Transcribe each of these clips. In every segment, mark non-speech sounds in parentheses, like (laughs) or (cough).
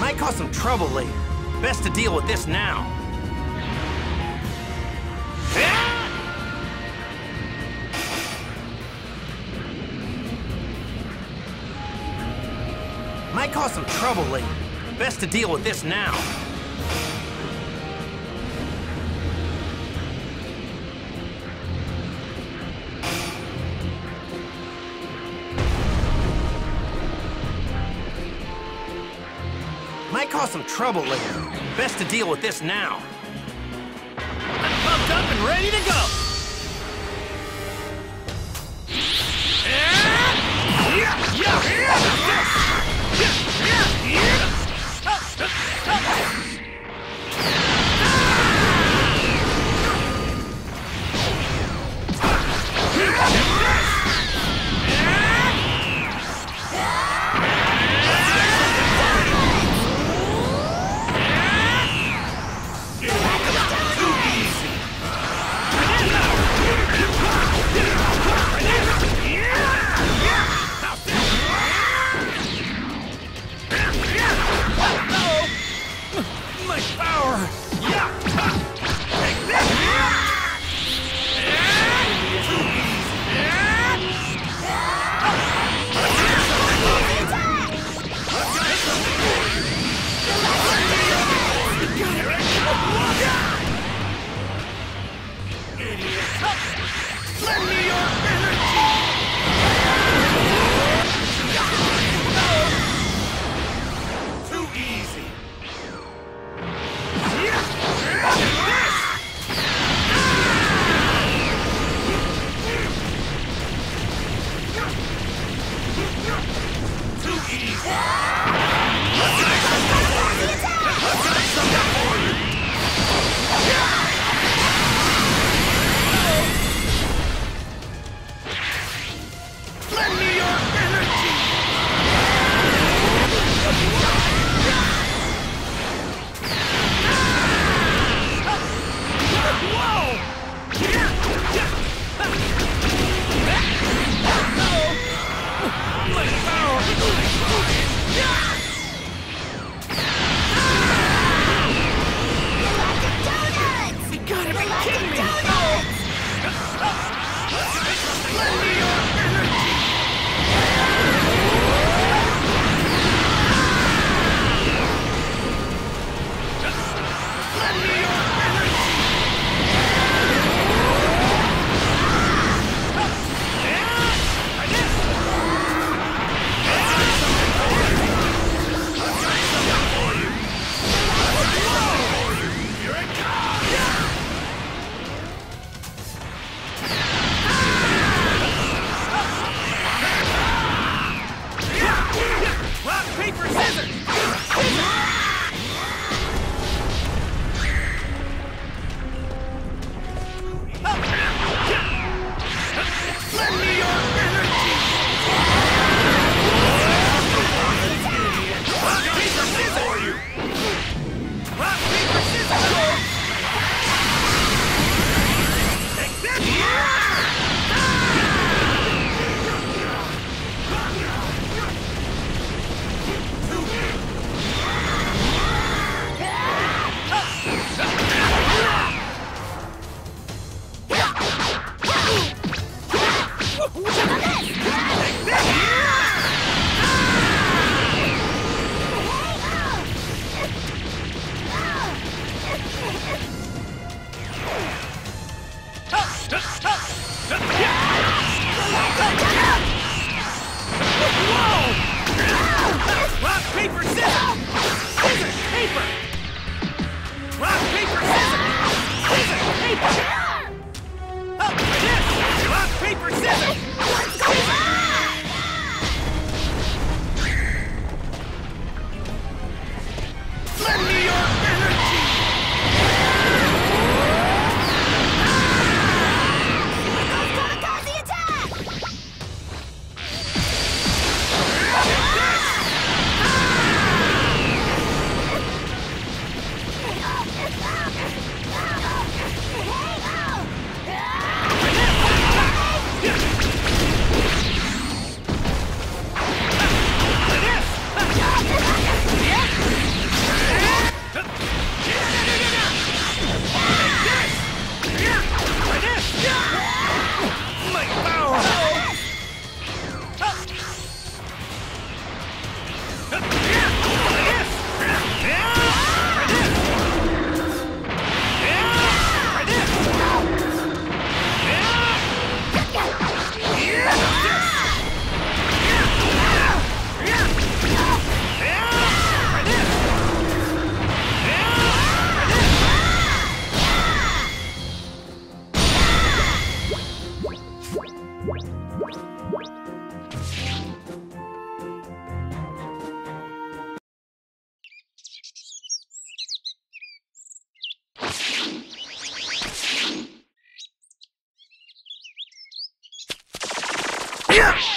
Might cause some trouble later. Best to deal with this now. Might cause some trouble later. Best to deal with this now. Cause some trouble later. Best to deal with this now. I'm pumped up and ready to go! My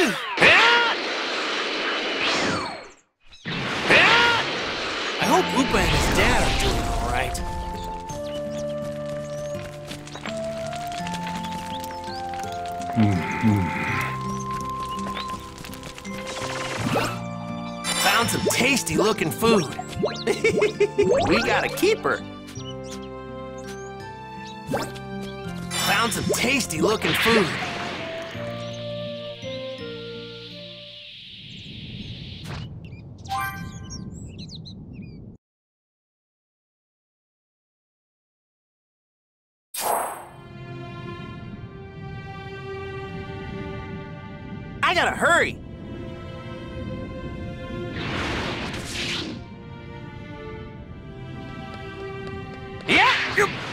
I hope Upa and his dad are doing all right. Found some tasty looking food. (laughs) we got a keeper. Found some tasty looking food. I gotta hurry. Yeah.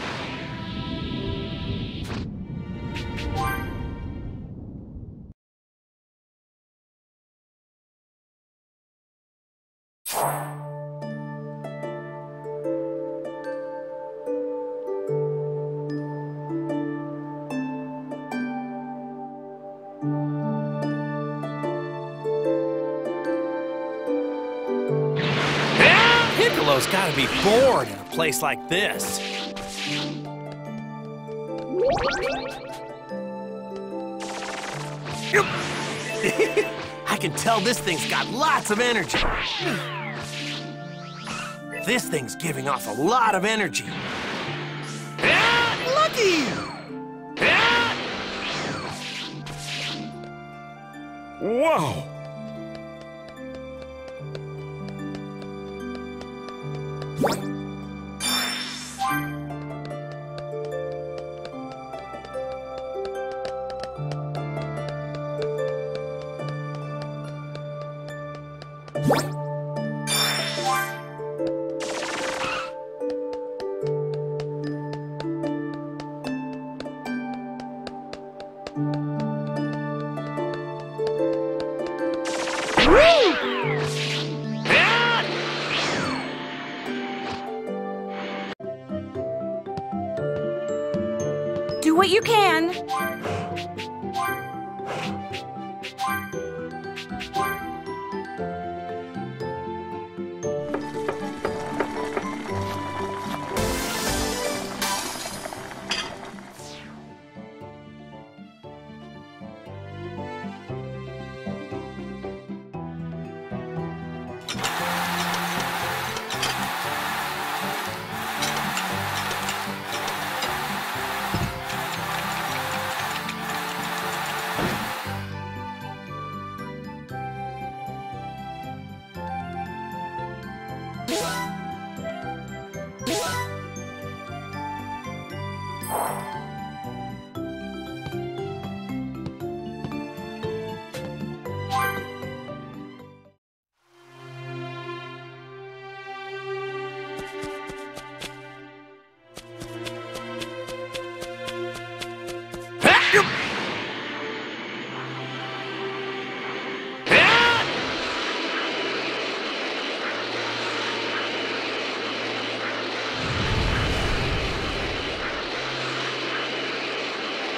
Piccolo's gotta be bored in a place like this. (laughs) I can tell this thing's got lots of energy. This thing's giving off a lot of energy. Ah, Lucky! Ah! Whoa! Ah!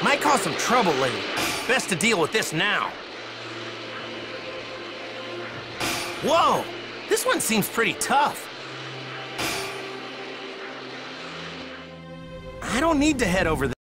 Might cause some trouble later. Best to deal with this now. Whoa! This one seems pretty tough. I don't need to head over there.